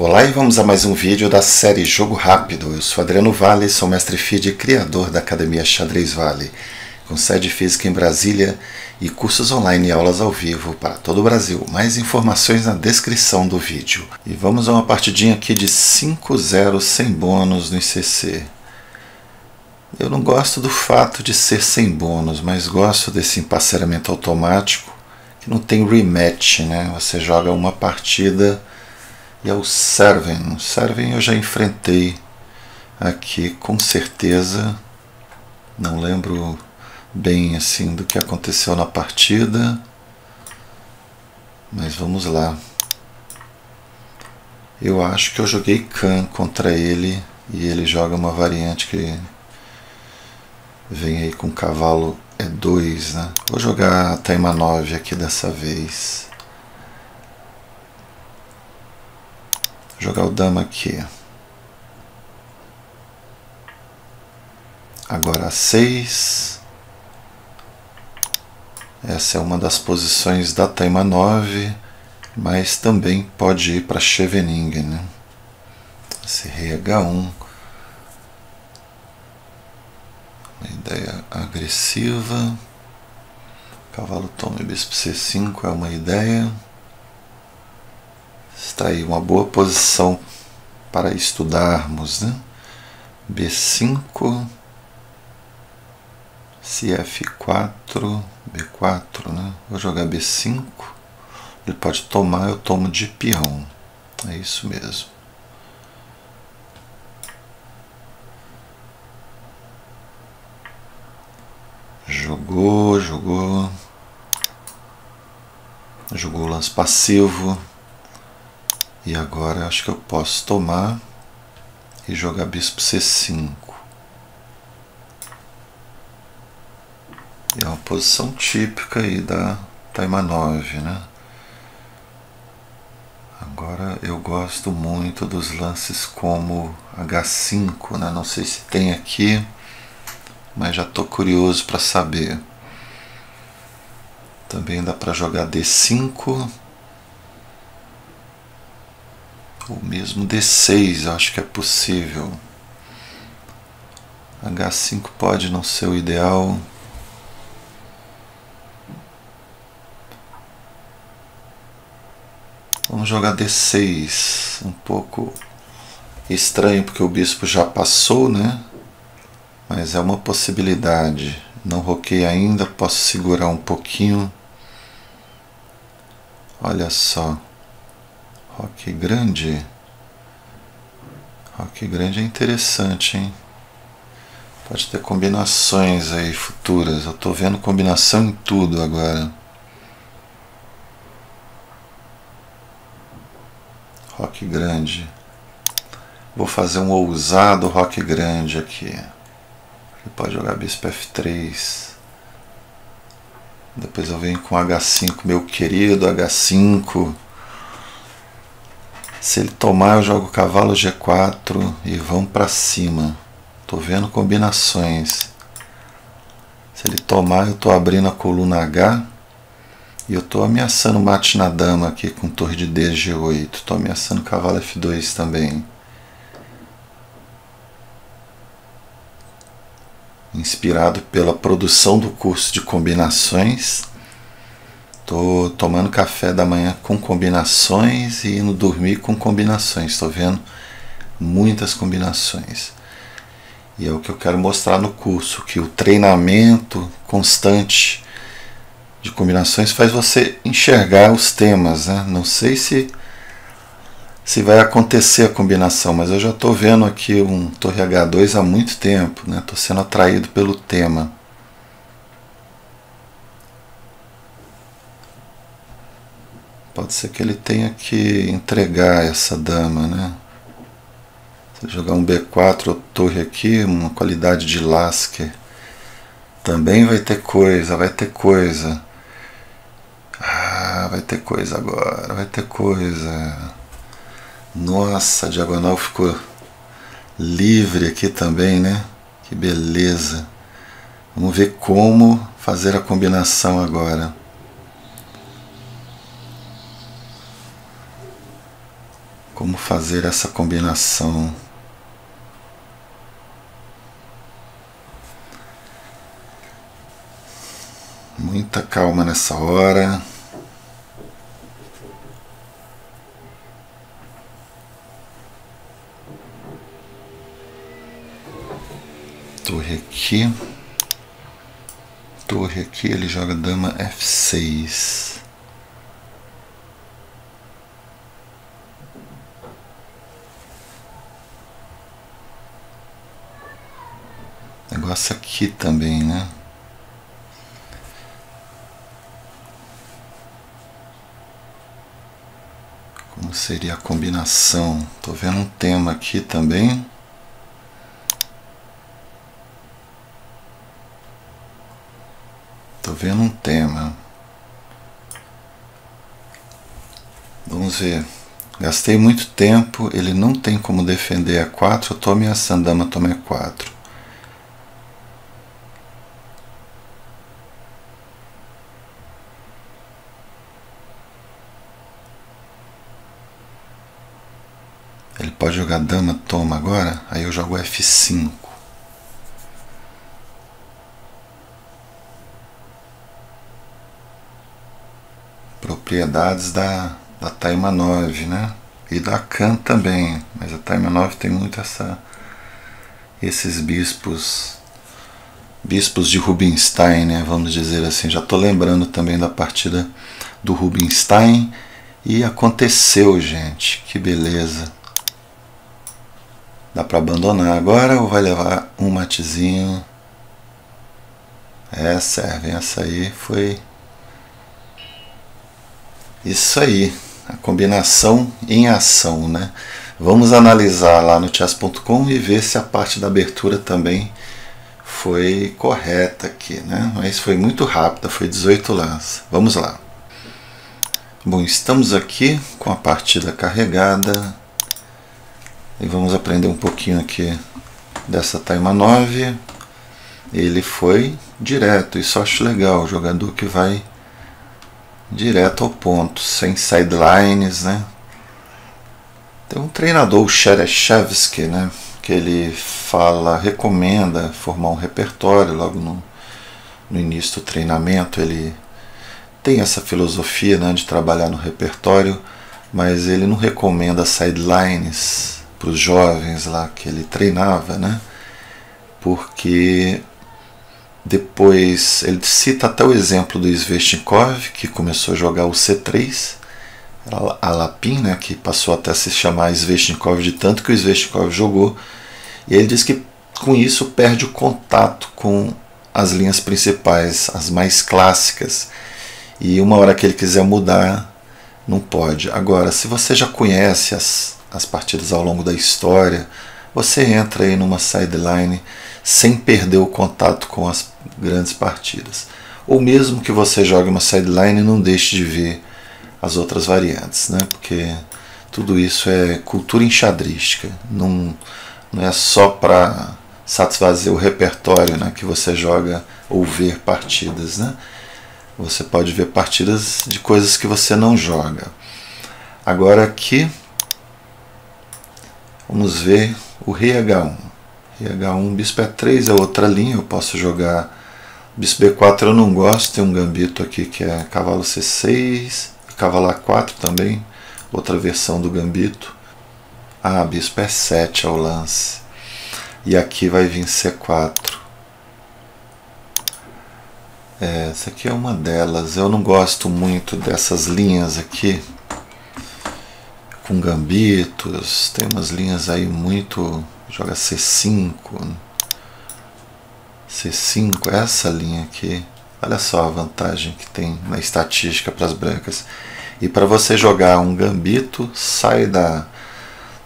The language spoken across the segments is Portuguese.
Olá e vamos a mais um vídeo da série Jogo Rápido. Eu sou Adriano Vale, sou mestre FIDE e criador da Academia Xadrez Vale, com sede física em Brasília e cursos online e aulas ao vivo para todo o Brasil. Mais informações na descrição do vídeo. E vamos a uma partidinha aqui de 5-0 sem bônus no ICC. Eu não gosto do fato de ser sem bônus, mas gosto desse emparceramento automático que não tem rematch, né? Você joga uma partida e é o Serven. O Serven eu já enfrentei aqui com certeza. Não lembro bem assim do que aconteceu na partida. Mas vamos lá. Eu acho que eu joguei Khan contra ele e ele joga uma variante que vem aí com cavalo é 2, né? Vou jogar Taima 9 aqui dessa vez. Jogar o dama aqui. Agora a 6. Essa é uma das posições da Taima 9, mas também pode ir para Cheveningen. Né? Esse rei H1. Uma ideia agressiva. Cavalo toma bispo C5 é uma ideia. Está aí uma boa posição para estudarmos, né? B5, CF4, B4, né? Vou jogar B5. Ele pode tomar, eu tomo de peão. É isso mesmo. Jogou, jogou. Jogou lance passivo. E agora acho que eu posso tomar e jogar bispo C5. É uma posição típica aí da Taima 9, né? Agora eu gosto muito dos lances como H5, né? Não sei se tem aqui, mas já estou curioso para saber. Também dá para jogar D5 ou mesmo D6, eu acho que é possível. H5 pode não ser o ideal. Vamos jogar D6, um pouco estranho porque o bispo já passou, né? Mas é uma possibilidade. Não roquei ainda, posso segurar um pouquinho. Olha só. Rock grande. Rock grande é interessante, hein? Pode ter combinações aí futuras. Eu estou vendo combinação em tudo agora. Rock grande. Vou fazer um ousado rock grande aqui. Ele pode jogar bispo F3. Depois eu venho com H5, meu querido H5. Se ele tomar, eu jogo cavalo G4 e vão para cima. Tô vendo combinações. Se ele tomar, eu tô abrindo a coluna H e eu tô ameaçando mate na dama aqui com torre de D G8. Tô ameaçando cavalo F2 também. Inspirado pela produção do curso de combinações Tô tomando café da manhã com combinações e indo dormir com combinações. Estou vendo muitas combinações. E é o que eu quero mostrar no curso, que o treinamento constante de combinações faz você enxergar os temas. Né? Não sei se, se vai acontecer a combinação, mas eu já estou vendo aqui um Torre H2 há muito tempo. Estou né? sendo atraído pelo tema. Pode ser que ele tenha que entregar essa dama, né? Se jogar um B4 ou torre aqui, uma qualidade de lasque. Também vai ter coisa, vai ter coisa. Ah, vai ter coisa agora, vai ter coisa. Nossa, a diagonal ficou livre aqui também, né? Que beleza. Vamos ver como fazer a combinação agora. Como fazer essa combinação. Muita calma nessa hora. Torre aqui. Torre aqui, ele joga dama F6. Negócio aqui também, né? Como seria a combinação? Tô vendo um tema aqui também. Tô vendo um tema. Vamos ver. Gastei muito tempo, ele não tem como defender a 4, eu a Sandama, tome a 4. Ele pode jogar dama, toma agora, aí eu jogo F5. Propriedades da, da Taima 9, né? E da Khan também, mas a Taima 9 tem muito essa, esses bispos bispos de Rubinstein, né? Vamos dizer assim. Já estou lembrando também da partida do Rubinstein e aconteceu, gente. Que beleza. Dá para abandonar agora ou vai levar um matezinho? É, serve. Essa aí foi. Isso aí. A combinação em ação, né? Vamos analisar lá no chess.com e ver se a parte da abertura também foi correta aqui, né? Mas foi muito rápida, foi 18 lances. Vamos lá. Bom, estamos aqui com a partida carregada. E vamos aprender um pouquinho aqui dessa Taima 9. Ele foi direto, isso eu acho legal, o jogador que vai direto ao ponto, sem sidelines, né? Tem um treinador, o Chereshevsky, né? Que ele fala, recomenda formar um repertório logo no, no início do treinamento. Ele tem essa filosofia né, de trabalhar no repertório, mas ele não recomenda sidelines para os jovens lá que ele treinava, né? Porque depois ele cita até o exemplo do Sveshnikov, que começou a jogar o C3, a Lapin, né, que passou até a se chamar Sveshnikov de tanto que o Sveshnikov jogou, e ele diz que com isso perde o contato com as linhas principais, as mais clássicas, e uma hora que ele quiser mudar, não pode. Agora, se você já conhece as as partidas ao longo da história, você entra aí numa sideline sem perder o contato com as grandes partidas. Ou mesmo que você jogue uma sideline, não deixe de ver as outras variantes, né? porque tudo isso é cultura enxadrística, não, não é só para satisfazer o repertório né, que você joga ou ver partidas. Né? Você pode ver partidas de coisas que você não joga. Agora aqui Vamos ver o rei H1. Rei H1, bispo E3 é outra linha, eu posso jogar bispo B4 eu não gosto, tem um gambito aqui que é cavalo C6 e cavalo A4 também, outra versão do gambito. Ah, bispo E7 é o lance. E aqui vai vir C4. É, essa aqui é uma delas. Eu não gosto muito dessas linhas aqui com gambitos, tem umas linhas aí muito. joga C5. C5, essa linha aqui. Olha só a vantagem que tem na estatística para as brancas. E para você jogar um gambito, sai da,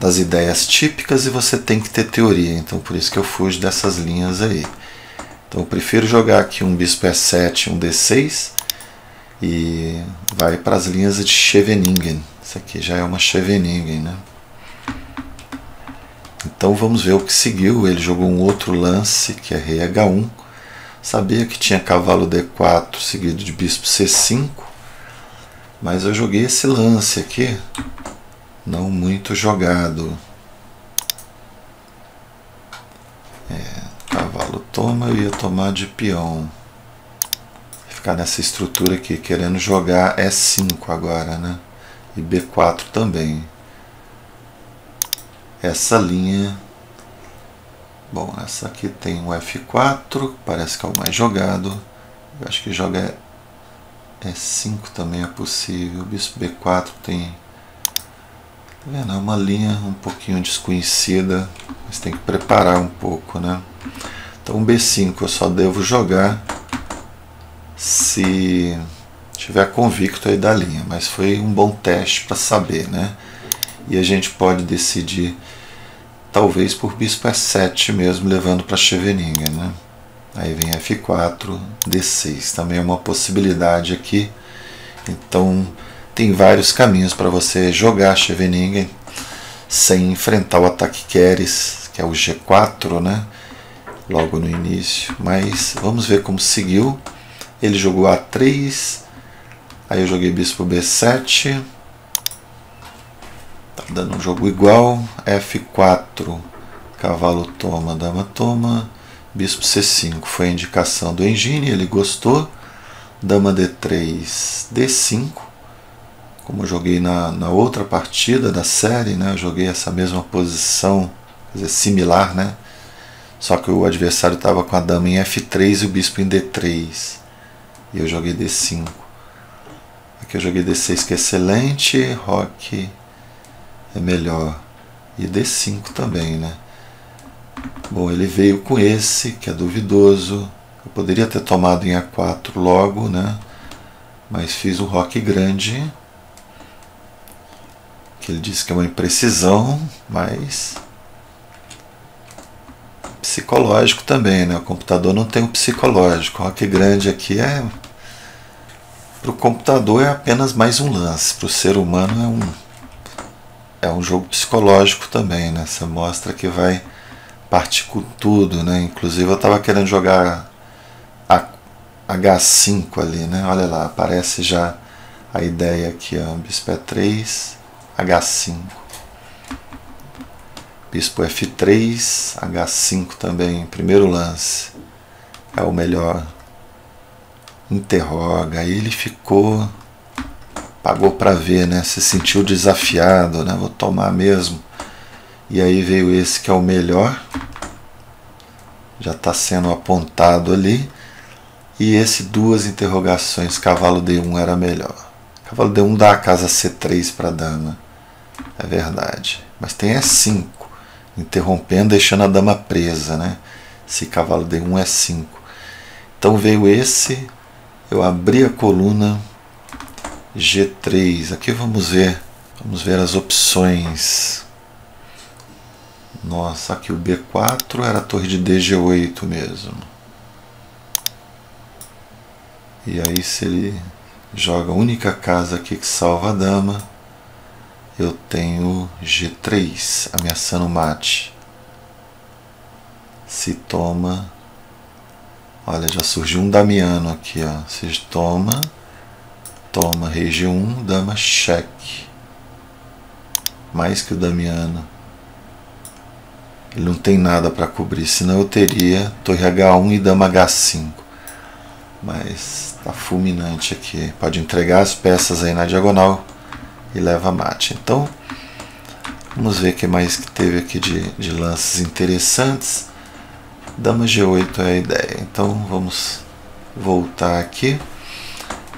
das ideias típicas e você tem que ter teoria. Então por isso que eu fujo dessas linhas aí. Então eu prefiro jogar aqui um bispo E7, um D6 e vai para as linhas de Scheveningen. Isso aqui já é uma Scheveningen, né? Então vamos ver o que seguiu. Ele jogou um outro lance, que é rei H1. Sabia que tinha cavalo D4 seguido de bispo C5. Mas eu joguei esse lance aqui. não muito jogado. É, cavalo toma, eu ia tomar de peão. Ficar nessa estrutura aqui, querendo jogar E5 agora, né? E B4 também. Essa linha Bom, essa aqui tem um F4, parece que é o mais jogado. Eu acho que joga E5 também é possível. Bispo B4 tem. Tá vendo? É uma linha um pouquinho desconhecida, mas tem que preparar um pouco, né? Então B5 eu só devo jogar se tiver convicto aí da linha, mas foi um bom teste para saber, né? E a gente pode decidir talvez por bispo E7 mesmo, levando para Cheveningen, né? Aí vem F4, D6, também é uma possibilidade aqui. Então tem vários caminhos para você jogar Cheveningen sem enfrentar o ataque Keres, que é o G4, né? Logo no início. Mas vamos ver como seguiu. Ele jogou A3, aí eu joguei bispo B7 dando um jogo igual, F4, cavalo toma, dama toma, bispo C5 foi a indicação do engine, ele gostou, dama D3, D5, como eu joguei na, na outra partida da série, né, eu joguei essa mesma posição, quer dizer, similar, né, só que o adversário estava com a dama em F3 e o bispo em D3, e eu joguei D5. Aqui eu joguei D6 que é excelente, roque é melhor. E D5 também, né? Bom, ele veio com esse, que é duvidoso. Eu poderia ter tomado em A4 logo, né? Mas fiz o rock grande. Que ele disse que é uma imprecisão, mas psicológico também, né? O computador não tem o um psicológico. Rock grande aqui é para o computador é apenas mais um lance, para o ser humano é um é um jogo psicológico também, né? Você mostra que vai partir com tudo, né? Inclusive eu estava querendo jogar a H5 ali, né? Olha lá, aparece já a ideia aqui, ó. Bispo E3, H5. Bispo F3, H5 também, primeiro lance. É o melhor. Interroga. Aí ele ficou pagou para ver, né? Se sentiu desafiado, né? Vou tomar mesmo. E aí veio esse que é o melhor. Já está sendo apontado ali. E esse duas interrogações, cavalo D1 era melhor. Cavalo D1 dá a casa C3 para dama. É verdade. Mas tem E5, interrompendo, deixando a dama presa, né? Se cavalo D1 é 5. Então veio esse, eu abri a coluna G3. Aqui vamos ver, vamos ver as opções. Nossa, aqui o B4 era a torre de DG8 mesmo. E aí se ele joga a única casa aqui que salva a dama, eu tenho G3 ameaçando mate. Se toma, olha, já surgiu um Damiano aqui, ó. Se toma, Toma, região 1, dama cheque. Mais que o Damiano. Ele não tem nada para cobrir, senão eu teria torre H1 e dama H5. Mas tá fulminante aqui. Pode entregar as peças aí na diagonal e leva mate. Então, vamos ver o que mais que teve aqui de, de lances interessantes. Dama G8 é a ideia. Então, vamos voltar aqui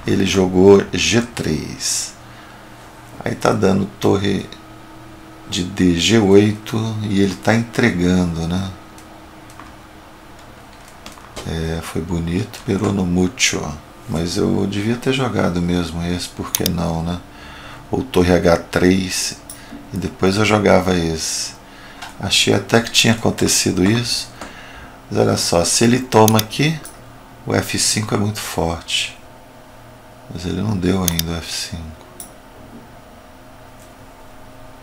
ele jogou G3. Aí tá dando torre de D G8 e ele tá entregando, né? É, foi bonito, perou no mucho, mas eu devia ter jogado mesmo esse, por que não, né? Ou torre H3 e depois eu jogava esse. Achei até que tinha acontecido isso, mas olha só, se ele toma aqui, o F5 é muito forte. Mas ele não deu ainda o F5.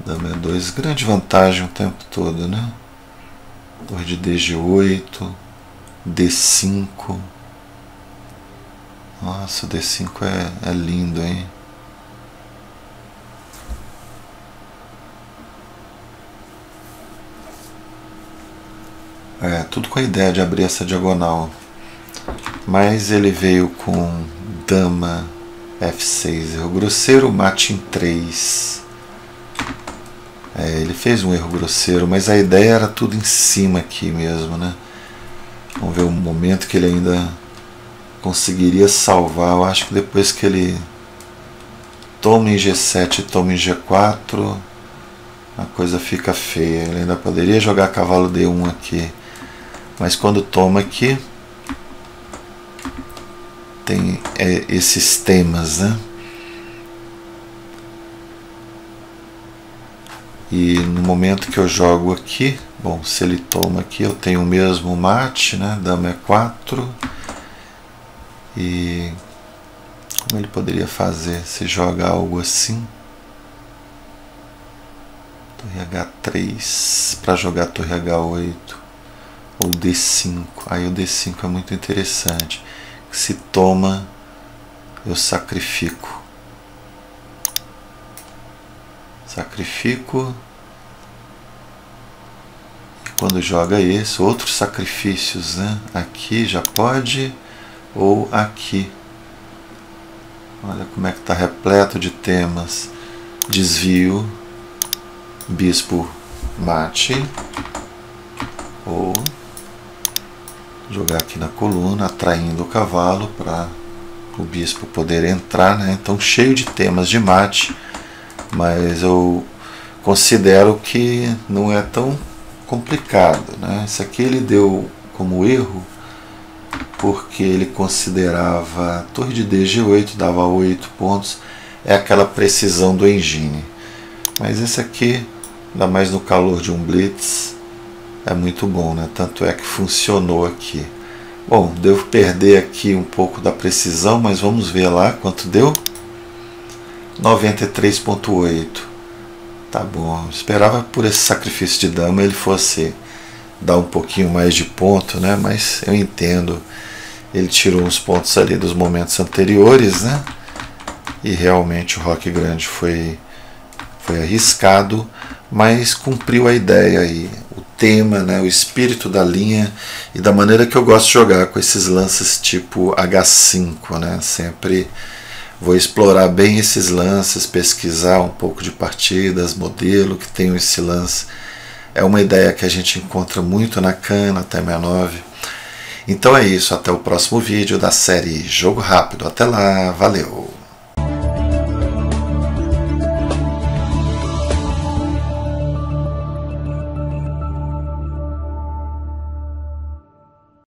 Dama E2, grande vantagem o tempo todo, né? Torre de DG8, D5. Nossa, o D5 é, é lindo, hein? É, tudo com a ideia de abrir essa diagonal. Mas ele veio com dama F6, erro grosseiro, mate em 3. É, ele fez um erro grosseiro, mas a ideia era tudo em cima aqui mesmo, né? Vamos ver o momento que ele ainda conseguiria salvar. Eu acho que depois que ele toma em G7 e toma em G4, a coisa fica feia. Ele ainda poderia jogar cavalo D1 aqui. Mas quando toma aqui, tem é, esses temas, né? E no momento que eu jogo aqui, bom, se ele toma aqui, eu tenho o mesmo mate, né? Dama é 4. E como ele poderia fazer se joga algo assim? Torre H3 para jogar torre H8 ou D5. Aí o D5 é muito interessante se toma, eu sacrifico. Sacrifico. E quando joga esse, outros sacrifícios, né? Aqui já pode, ou aqui. Olha como é que está repleto de temas. Desvio, bispo mate, ou jogar aqui na coluna, atraindo o cavalo para o bispo poder entrar, né? Então cheio de temas de mate, mas eu considero que não é tão complicado, né? Isso aqui ele deu como erro porque ele considerava torre de DG8 dava 8 pontos, é aquela precisão do engine. Mas esse aqui, ainda mais no calor de um blitz, é muito bom, né? Tanto é que funcionou aqui. Bom, devo perder aqui um pouco da precisão, mas vamos ver lá quanto deu. 93.8. Tá bom. Esperava por esse sacrifício de dama ele fosse dar um pouquinho mais de ponto, né? Mas eu entendo. Ele tirou uns pontos ali dos momentos anteriores, né? E realmente o rock grande foi foi arriscado, mas cumpriu a ideia aí tema, né, o espírito da linha e da maneira que eu gosto de jogar com esses lances tipo H5, né? Sempre vou explorar bem esses lances, pesquisar um pouco de partidas, modelo que tem esse lance. É uma ideia que a gente encontra muito na Cana até 69. Então é isso, até o próximo vídeo da série Jogo Rápido. Até lá, valeu!